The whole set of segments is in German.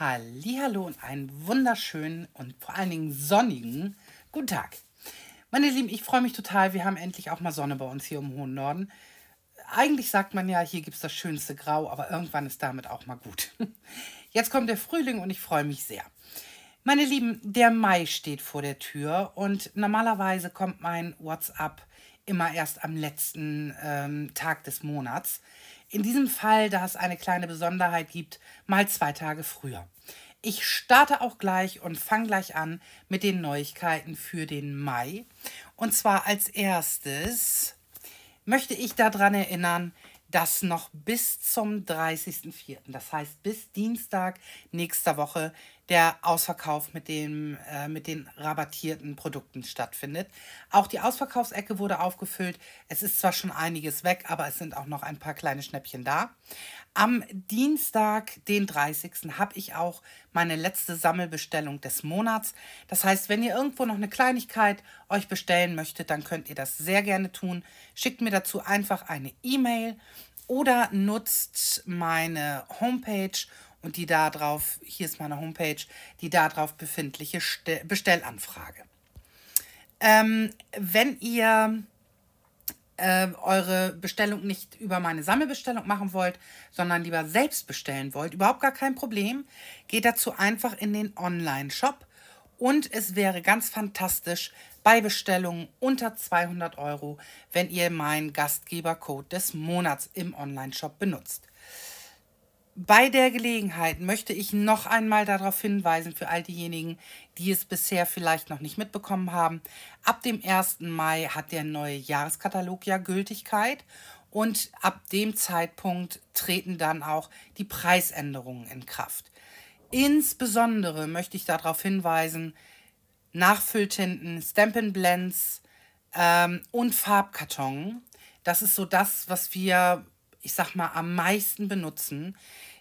Hallo und einen wunderschönen und vor allen Dingen sonnigen guten Tag. Meine Lieben, ich freue mich total. Wir haben endlich auch mal Sonne bei uns hier im hohen Norden. Eigentlich sagt man ja, hier gibt es das schönste Grau, aber irgendwann ist damit auch mal gut. Jetzt kommt der Frühling und ich freue mich sehr. Meine Lieben, der Mai steht vor der Tür und normalerweise kommt mein WhatsApp immer erst am letzten ähm, Tag des Monats. In diesem Fall, da es eine kleine Besonderheit gibt, mal zwei Tage früher. Ich starte auch gleich und fange gleich an mit den Neuigkeiten für den Mai. Und zwar als erstes möchte ich daran erinnern, dass noch bis zum 30.04., das heißt bis Dienstag nächster Woche, der Ausverkauf mit, dem, äh, mit den rabattierten Produkten stattfindet. Auch die Ausverkaufsecke wurde aufgefüllt. Es ist zwar schon einiges weg, aber es sind auch noch ein paar kleine Schnäppchen da. Am Dienstag, den 30. habe ich auch meine letzte Sammelbestellung des Monats. Das heißt, wenn ihr irgendwo noch eine Kleinigkeit euch bestellen möchtet, dann könnt ihr das sehr gerne tun. Schickt mir dazu einfach eine E-Mail oder nutzt meine Homepage und die da drauf, hier ist meine Homepage, die da drauf befindliche Bestellanfrage. Ähm, wenn ihr äh, eure Bestellung nicht über meine Sammelbestellung machen wollt, sondern lieber selbst bestellen wollt, überhaupt gar kein Problem. Geht dazu einfach in den Online-Shop und es wäre ganz fantastisch bei Bestellungen unter 200 Euro, wenn ihr meinen Gastgebercode des Monats im Online-Shop benutzt. Bei der Gelegenheit möchte ich noch einmal darauf hinweisen, für all diejenigen, die es bisher vielleicht noch nicht mitbekommen haben, ab dem 1. Mai hat der neue Jahreskatalog ja Gültigkeit und ab dem Zeitpunkt treten dann auch die Preisänderungen in Kraft. Insbesondere möchte ich darauf hinweisen, Nachfülltinten, Stampin' Blends ähm, und Farbkarton. Das ist so das, was wir, ich sag mal, am meisten benutzen.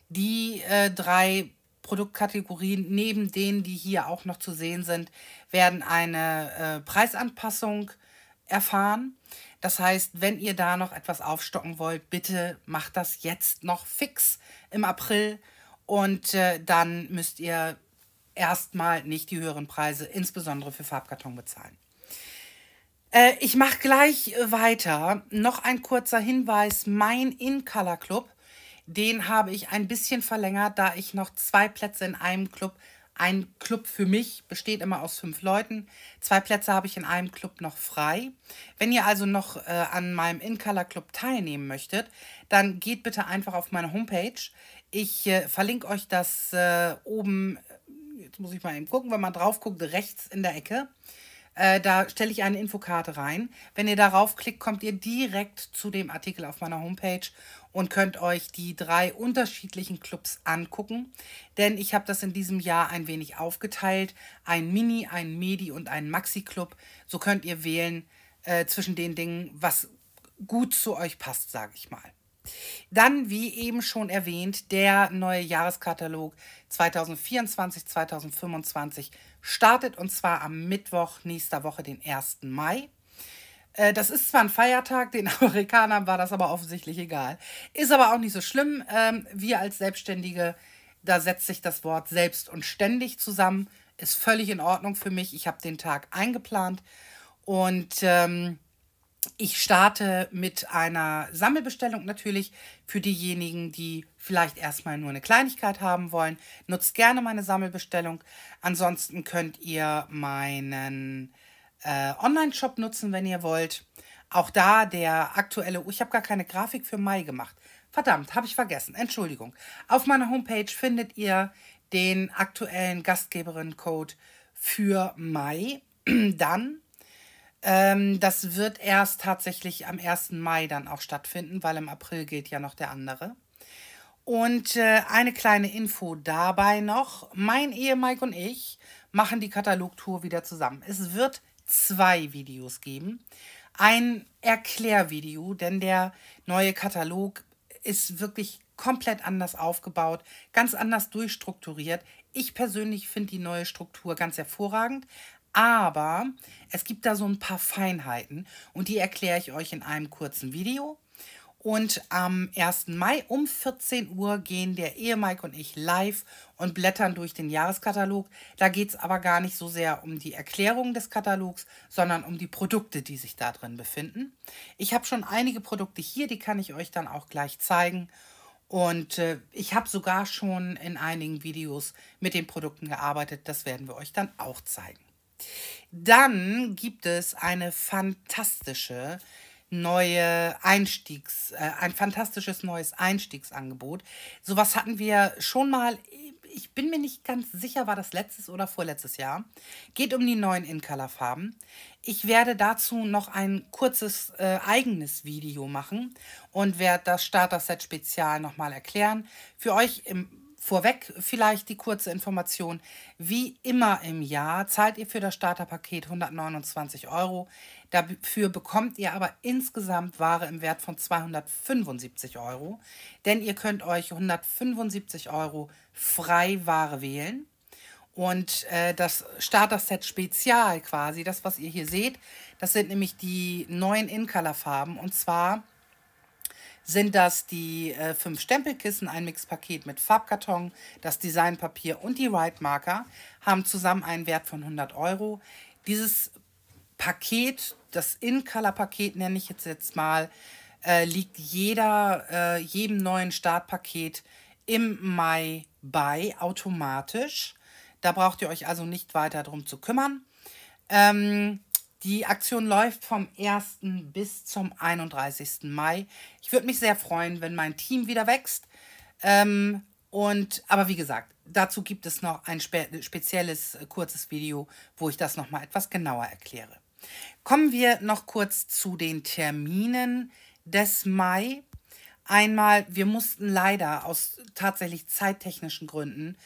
Die äh, drei Produktkategorien, neben denen, die hier auch noch zu sehen sind, werden eine äh, Preisanpassung erfahren. Das heißt, wenn ihr da noch etwas aufstocken wollt, bitte macht das jetzt noch fix im April und äh, dann müsst ihr erstmal nicht die höheren Preise, insbesondere für Farbkarton, bezahlen. Äh, ich mache gleich weiter. Noch ein kurzer Hinweis: Mein In-Color Club den habe ich ein bisschen verlängert, da ich noch zwei Plätze in einem Club, ein Club für mich besteht immer aus fünf Leuten. Zwei Plätze habe ich in einem Club noch frei. Wenn ihr also noch äh, an meinem In-Color Club teilnehmen möchtet, dann geht bitte einfach auf meine Homepage. Ich äh, verlinke euch das äh, oben, jetzt muss ich mal eben gucken, wenn man drauf guckt, rechts in der Ecke. Äh, da stelle ich eine Infokarte rein. Wenn ihr darauf klickt, kommt ihr direkt zu dem Artikel auf meiner Homepage und könnt euch die drei unterschiedlichen Clubs angucken. Denn ich habe das in diesem Jahr ein wenig aufgeteilt. Ein Mini, ein Medi und ein Maxi-Club. So könnt ihr wählen äh, zwischen den Dingen, was gut zu euch passt, sage ich mal. Dann, wie eben schon erwähnt, der neue Jahreskatalog 2024-2025 startet und zwar am Mittwoch nächster Woche, den 1. Mai. Äh, das ist zwar ein Feiertag, den Amerikanern war das aber offensichtlich egal. Ist aber auch nicht so schlimm. Ähm, wir als Selbstständige, da setzt sich das Wort selbst und ständig zusammen. Ist völlig in Ordnung für mich. Ich habe den Tag eingeplant und ähm, ich starte mit einer Sammelbestellung natürlich für diejenigen, die vielleicht erstmal nur eine Kleinigkeit haben wollen. Nutzt gerne meine Sammelbestellung. Ansonsten könnt ihr meinen äh, Online-Shop nutzen, wenn ihr wollt. Auch da der aktuelle, oh, ich habe gar keine Grafik für Mai gemacht. Verdammt, habe ich vergessen. Entschuldigung. Auf meiner Homepage findet ihr den aktuellen Gastgeberin-Code für Mai. Dann ähm, das wird erst tatsächlich am 1. Mai dann auch stattfinden, weil im April gilt ja noch der andere. Und äh, eine kleine Info dabei noch. Mein Ehe Mike und ich machen die Katalogtour wieder zusammen. Es wird zwei Videos geben. Ein Erklärvideo, denn der neue Katalog ist wirklich komplett anders aufgebaut, ganz anders durchstrukturiert. Ich persönlich finde die neue Struktur ganz hervorragend, aber es gibt da so ein paar Feinheiten und die erkläre ich euch in einem kurzen Video. Und am 1. Mai um 14 Uhr gehen der Ehemike und ich live und blättern durch den Jahreskatalog. Da geht es aber gar nicht so sehr um die Erklärung des Katalogs, sondern um die Produkte, die sich da drin befinden. Ich habe schon einige Produkte hier, die kann ich euch dann auch gleich zeigen. Und äh, ich habe sogar schon in einigen Videos mit den Produkten gearbeitet. Das werden wir euch dann auch zeigen. Dann gibt es eine fantastische neue Einstiegs, äh, ein fantastisches neues Einstiegsangebot. Sowas hatten wir schon mal, ich bin mir nicht ganz sicher, war das letztes oder vorletztes Jahr. Geht um die neuen In-Color-Farben. Ich werde dazu noch ein kurzes äh, eigenes Video machen und werde das Starter-Set Spezial nochmal erklären. Für euch im Vorweg vielleicht die kurze Information. Wie immer im Jahr zahlt ihr für das Starterpaket 129 Euro. Dafür bekommt ihr aber insgesamt Ware im Wert von 275 Euro. Denn ihr könnt euch 175 Euro frei Ware wählen. Und äh, das Starter-Set Spezial quasi, das was ihr hier seht, das sind nämlich die neuen In-Color-Farben. Und zwar sind das die äh, fünf Stempelkissen, ein Mixpaket mit Farbkarton, das Designpapier und die Write Marker, haben zusammen einen Wert von 100 Euro. Dieses Paket, das In-Color-Paket nenne ich jetzt, jetzt mal, äh, liegt jeder, äh, jedem neuen Startpaket im Mai bei, automatisch. Da braucht ihr euch also nicht weiter drum zu kümmern. Ähm, die Aktion läuft vom 1. bis zum 31. Mai. Ich würde mich sehr freuen, wenn mein Team wieder wächst. Ähm, und, aber wie gesagt, dazu gibt es noch ein spe spezielles äh, kurzes Video, wo ich das nochmal etwas genauer erkläre. Kommen wir noch kurz zu den Terminen des Mai. Einmal, wir mussten leider aus tatsächlich zeittechnischen Gründen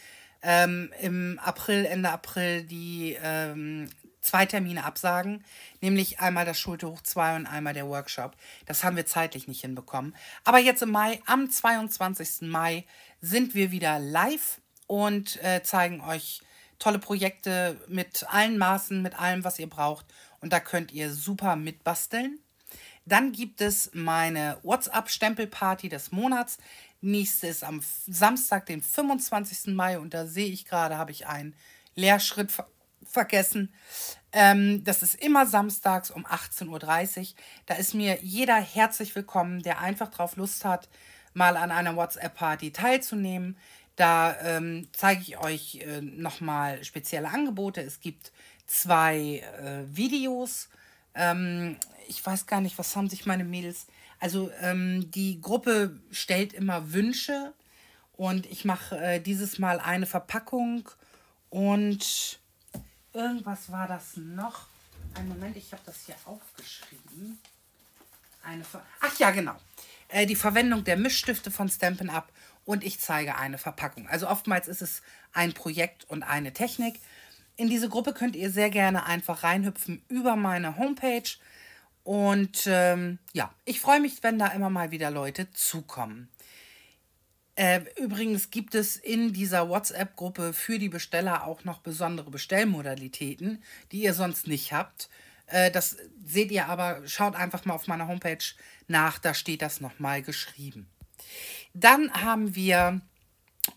ähm, im April, Ende April die ähm, zwei Termine absagen, nämlich einmal das Schulte hoch 2 und einmal der Workshop. Das haben wir zeitlich nicht hinbekommen. Aber jetzt im Mai, am 22. Mai, sind wir wieder live und äh, zeigen euch tolle Projekte mit allen Maßen, mit allem, was ihr braucht. Und da könnt ihr super mitbasteln. Dann gibt es meine WhatsApp-Stempelparty des Monats. Nächste ist am Samstag, den 25. Mai. Und da sehe ich gerade, habe ich einen Lehrschritt vergessen. Ähm, das ist immer samstags um 18.30 Uhr. Da ist mir jeder herzlich willkommen, der einfach drauf Lust hat, mal an einer WhatsApp-Party teilzunehmen. Da ähm, zeige ich euch äh, nochmal spezielle Angebote. Es gibt zwei äh, Videos. Ähm, ich weiß gar nicht, was haben sich meine Mädels. Also ähm, die Gruppe stellt immer Wünsche und ich mache äh, dieses Mal eine Verpackung und Irgendwas war das noch. Ein Moment, ich habe das hier aufgeschrieben. Eine Ver Ach ja, genau. Äh, die Verwendung der Mischstifte von Stampin' Up und ich zeige eine Verpackung. Also oftmals ist es ein Projekt und eine Technik. In diese Gruppe könnt ihr sehr gerne einfach reinhüpfen über meine Homepage. Und ähm, ja, ich freue mich, wenn da immer mal wieder Leute zukommen. Äh, übrigens gibt es in dieser WhatsApp-Gruppe für die Besteller auch noch besondere Bestellmodalitäten, die ihr sonst nicht habt. Äh, das seht ihr aber, schaut einfach mal auf meiner Homepage nach, da steht das nochmal geschrieben. Dann haben wir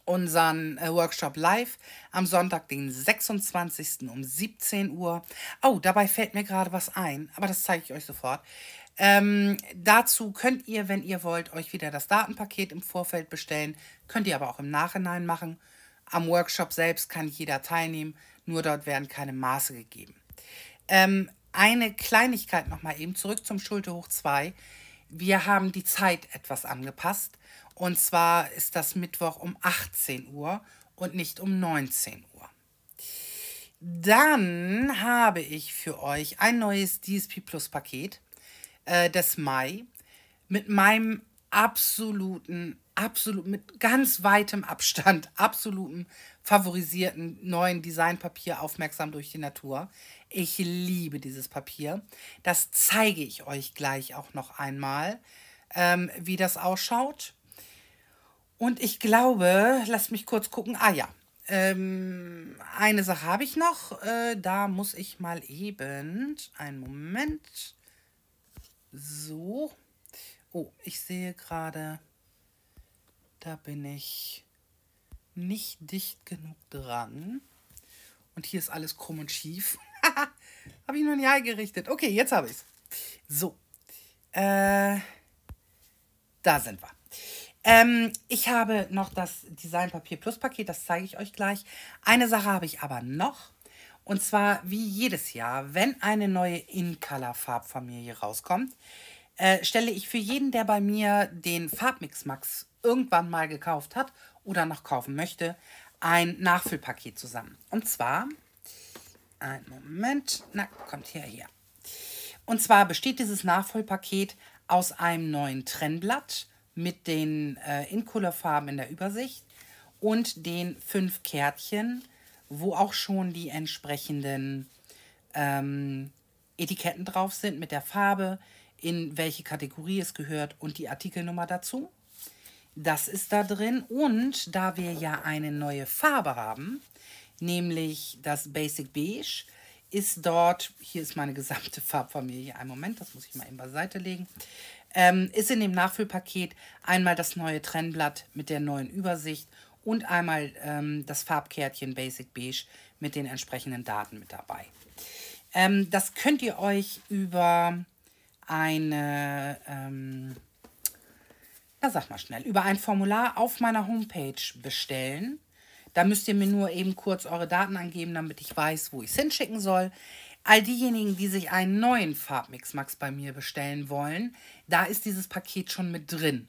unseren äh, Workshop live am Sonntag, den 26. um 17 Uhr. Oh, dabei fällt mir gerade was ein, aber das zeige ich euch sofort. Ähm, dazu könnt ihr, wenn ihr wollt, euch wieder das Datenpaket im Vorfeld bestellen. Könnt ihr aber auch im Nachhinein machen. Am Workshop selbst kann jeder teilnehmen, nur dort werden keine Maße gegeben. Ähm, eine Kleinigkeit nochmal eben zurück zum Schulte hoch 2. Wir haben die Zeit etwas angepasst. Und zwar ist das Mittwoch um 18 Uhr und nicht um 19 Uhr. Dann habe ich für euch ein neues DSP Plus Paket äh, des Mai mit meinem absoluten, absolut, mit ganz weitem Abstand, absoluten favorisierten neuen Designpapier aufmerksam durch die Natur. Ich liebe dieses Papier. Das zeige ich euch gleich auch noch einmal, ähm, wie das ausschaut. Und ich glaube, lasst mich kurz gucken. Ah ja, ähm, eine Sache habe ich noch. Äh, da muss ich mal eben. Einen Moment. So. Oh, ich sehe gerade, da bin ich nicht dicht genug dran. Und hier ist alles krumm und schief. habe ich nur ein Ei gerichtet. Okay, jetzt habe ich es. So. Äh, da sind wir. Ähm, ich habe noch das Design Papier Plus Paket, das zeige ich euch gleich. Eine Sache habe ich aber noch. Und zwar wie jedes Jahr, wenn eine neue In-Color-Farbfamilie rauskommt, äh, stelle ich für jeden, der bei mir den Farbmix Max irgendwann mal gekauft hat oder noch kaufen möchte, ein Nachfüllpaket zusammen. Und zwar, ein Moment, na, kommt hier, hier. Und zwar besteht dieses Nachfüllpaket aus einem neuen Trennblatt mit den äh, In-Color-Farben in der Übersicht und den fünf Kärtchen, wo auch schon die entsprechenden ähm, Etiketten drauf sind mit der Farbe, in welche Kategorie es gehört und die Artikelnummer dazu. Das ist da drin und da wir ja eine neue Farbe haben, nämlich das Basic Beige, ist dort, hier ist meine gesamte Farbfamilie, einen Moment, das muss ich mal eben beiseite legen, ähm, ist in dem Nachfüllpaket einmal das neue Trennblatt mit der neuen Übersicht und einmal ähm, das Farbkärtchen Basic Beige mit den entsprechenden Daten mit dabei. Ähm, das könnt ihr euch über eine, ähm, na sag mal schnell, über ein Formular auf meiner Homepage bestellen. Da müsst ihr mir nur eben kurz eure Daten angeben, damit ich weiß, wo ich es hinschicken soll. All diejenigen, die sich einen neuen Farbmix Max bei mir bestellen wollen, da ist dieses Paket schon mit drin.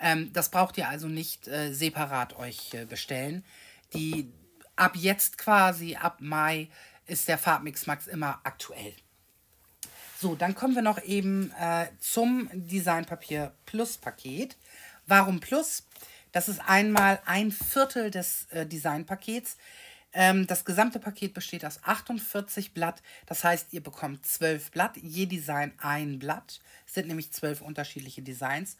Ähm, das braucht ihr also nicht äh, separat euch äh, bestellen. Die ab jetzt quasi, ab Mai, ist der Farbmix Max immer aktuell. So, dann kommen wir noch eben äh, zum Designpapier Plus Paket. Warum Plus? Das ist einmal ein Viertel des äh, Designpakets. Ähm, das gesamte Paket besteht aus 48 Blatt. Das heißt, ihr bekommt 12 Blatt. Je Design ein Blatt. Es sind nämlich 12 unterschiedliche Designs.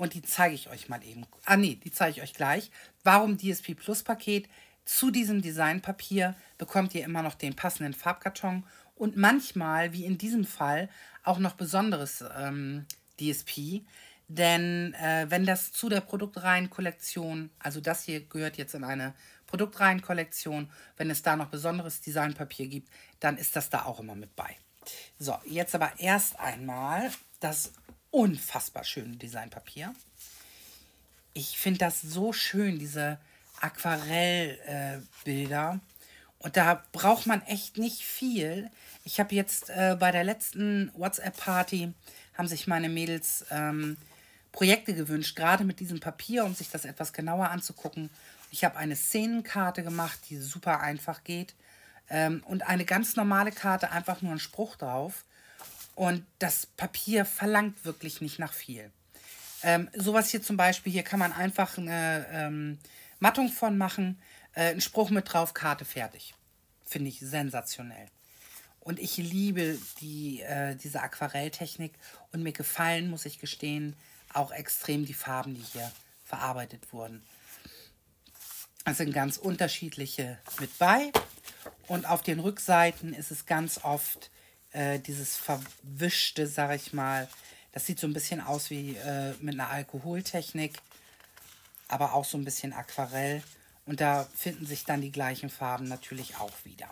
Und die zeige ich euch mal eben. Ah, nee, die zeige ich euch gleich. Warum DSP Plus Paket? Zu diesem Designpapier bekommt ihr immer noch den passenden Farbkarton und manchmal, wie in diesem Fall, auch noch besonderes ähm, DSP. Denn äh, wenn das zu der Produktreihenkollektion, also das hier gehört jetzt in eine Produktreihenkollektion, wenn es da noch besonderes Designpapier gibt, dann ist das da auch immer mit bei. So, jetzt aber erst einmal das unfassbar schöne Designpapier. Ich finde das so schön, diese Aquarellbilder. Äh, und da braucht man echt nicht viel. Ich habe jetzt äh, bei der letzten WhatsApp-Party, haben sich meine Mädels ähm, Projekte gewünscht, gerade mit diesem Papier, um sich das etwas genauer anzugucken. Ich habe eine Szenenkarte gemacht, die super einfach geht. Ähm, und eine ganz normale Karte, einfach nur ein Spruch drauf. Und das Papier verlangt wirklich nicht nach viel. Ähm, sowas hier zum Beispiel, hier kann man einfach eine ähm, Mattung von machen, äh, ein Spruch mit drauf, Karte fertig. Finde ich sensationell. Und ich liebe die, äh, diese Aquarelltechnik und mir gefallen, muss ich gestehen, auch extrem die Farben, die hier verarbeitet wurden. Es sind ganz unterschiedliche mit bei. Und auf den Rückseiten ist es ganz oft äh, dieses verwischte, sag ich mal. Das sieht so ein bisschen aus wie äh, mit einer Alkoholtechnik, aber auch so ein bisschen Aquarell. Und da finden sich dann die gleichen Farben natürlich auch wieder.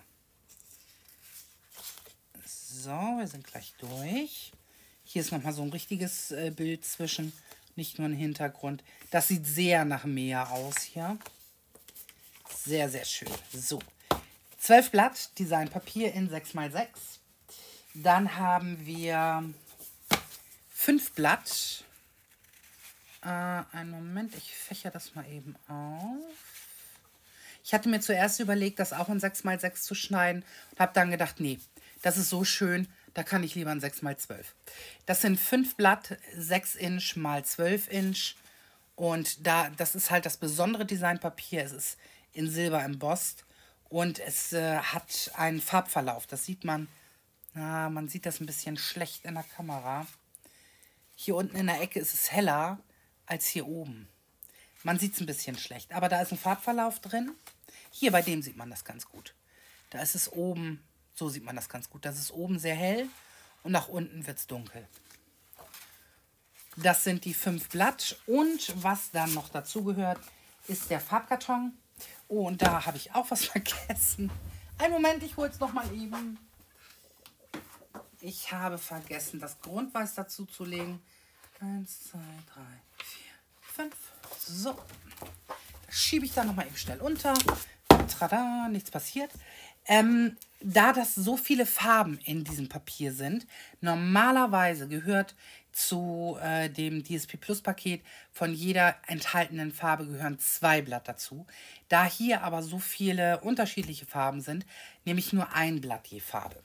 So, wir sind gleich durch. Hier ist nochmal so ein richtiges äh, Bild zwischen, nicht nur ein Hintergrund. Das sieht sehr nach Meer aus hier. Sehr, sehr schön. So, 12 Blatt Designpapier in 6x6. Dann haben wir 5 Blatt. Äh, einen Moment, ich fächer das mal eben auf. Ich hatte mir zuerst überlegt, das auch in 6x6 zu schneiden und habe dann gedacht, nee, das ist so schön, da kann ich lieber ein 6x12. Das sind 5 Blatt, 6 Inch mal 12 Inch. Und da, das ist halt das besondere Designpapier. Es ist in Silber embossed und es äh, hat einen Farbverlauf. Das sieht man, na, man sieht das ein bisschen schlecht in der Kamera. Hier unten in der Ecke ist es heller als hier oben. Man sieht es ein bisschen schlecht, aber da ist ein Farbverlauf drin. Hier bei dem sieht man das ganz gut. Da ist es oben, so sieht man das ganz gut. Das ist oben sehr hell und nach unten wird es dunkel. Das sind die fünf Blatt. Und was dann noch dazu gehört, ist der Farbkarton. Oh, und da habe ich auch was vergessen. Einen Moment, ich hole es noch mal eben. Ich habe vergessen, das Grundweiß dazu zu legen. Eins, zwei, drei, vier, fünf. So. Das schiebe ich dann noch mal eben schnell unter. Tada, nichts passiert. Ähm, da das so viele Farben in diesem Papier sind, normalerweise gehört zu äh, dem DSP Plus Paket von jeder enthaltenen Farbe gehören zwei Blatt dazu. Da hier aber so viele unterschiedliche Farben sind, nehme ich nur ein Blatt je Farbe.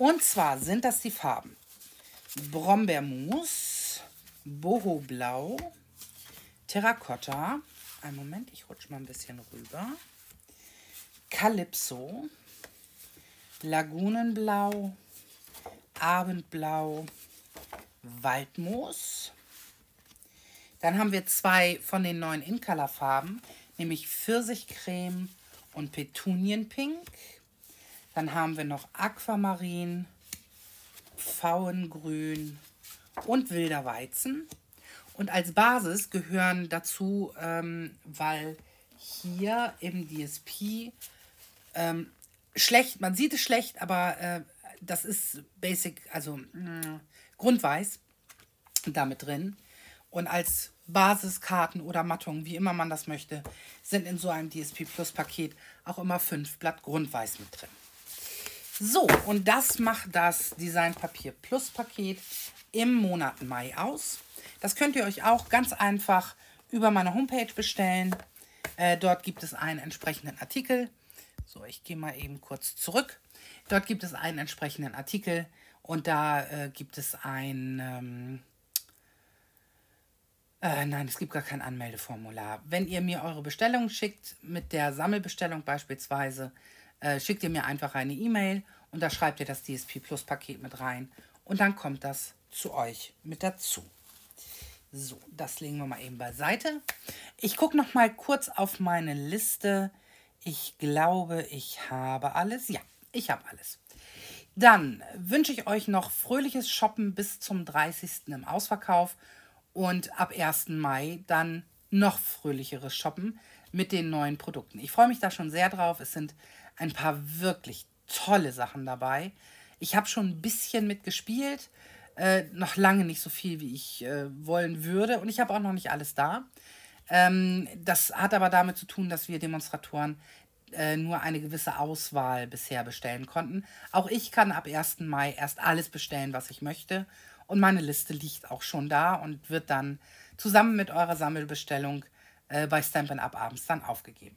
Und zwar sind das die Farben Brombeermus, Boho Blau, Terrakotta. Einen Moment, ich rutsche mal ein bisschen rüber. Calypso, Lagunenblau, Abendblau, Waldmoos. Dann haben wir zwei von den neuen In-Color-Farben, nämlich Pfirsichcreme und Petunienpink. Dann haben wir noch Aquamarin, Pfauengrün und Wilder Weizen. Und als Basis gehören dazu, ähm, weil hier im DSP ähm, schlecht, man sieht es schlecht, aber äh, das ist basic, also mh, mm, Grundweiß damit drin. Und als Basiskarten oder Mattungen, wie immer man das möchte, sind in so einem DSP Plus Paket auch immer fünf Blatt Grundweiß mit drin. So, und das macht das Design Papier Plus Paket im Monat Mai aus. Das könnt ihr euch auch ganz einfach über meine Homepage bestellen. Äh, dort gibt es einen entsprechenden Artikel. So, ich gehe mal eben kurz zurück. Dort gibt es einen entsprechenden Artikel und da äh, gibt es ein... Ähm, äh, nein, es gibt gar kein Anmeldeformular. Wenn ihr mir eure Bestellung schickt, mit der Sammelbestellung beispielsweise, äh, schickt ihr mir einfach eine E-Mail und da schreibt ihr das DSP Plus Paket mit rein und dann kommt das zu euch mit dazu. So, das legen wir mal eben beiseite. Ich gucke noch mal kurz auf meine Liste ich glaube, ich habe alles. Ja, ich habe alles. Dann wünsche ich euch noch fröhliches Shoppen bis zum 30. im Ausverkauf und ab 1. Mai dann noch fröhlicheres Shoppen mit den neuen Produkten. Ich freue mich da schon sehr drauf. Es sind ein paar wirklich tolle Sachen dabei. Ich habe schon ein bisschen mitgespielt, äh, noch lange nicht so viel, wie ich äh, wollen würde. Und ich habe auch noch nicht alles da. Ähm, das hat aber damit zu tun, dass wir Demonstratoren äh, nur eine gewisse Auswahl bisher bestellen konnten. Auch ich kann ab 1. Mai erst alles bestellen, was ich möchte. Und meine Liste liegt auch schon da und wird dann zusammen mit eurer Sammelbestellung äh, bei Stampin' Up abends dann aufgegeben.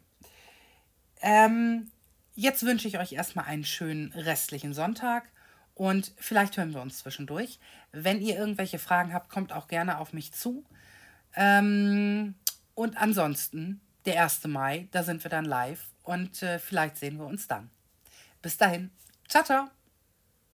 Ähm, jetzt wünsche ich euch erstmal einen schönen restlichen Sonntag und vielleicht hören wir uns zwischendurch. Wenn ihr irgendwelche Fragen habt, kommt auch gerne auf mich zu. Ähm, und ansonsten, der 1. Mai, da sind wir dann live und äh, vielleicht sehen wir uns dann. Bis dahin. Ciao, ciao.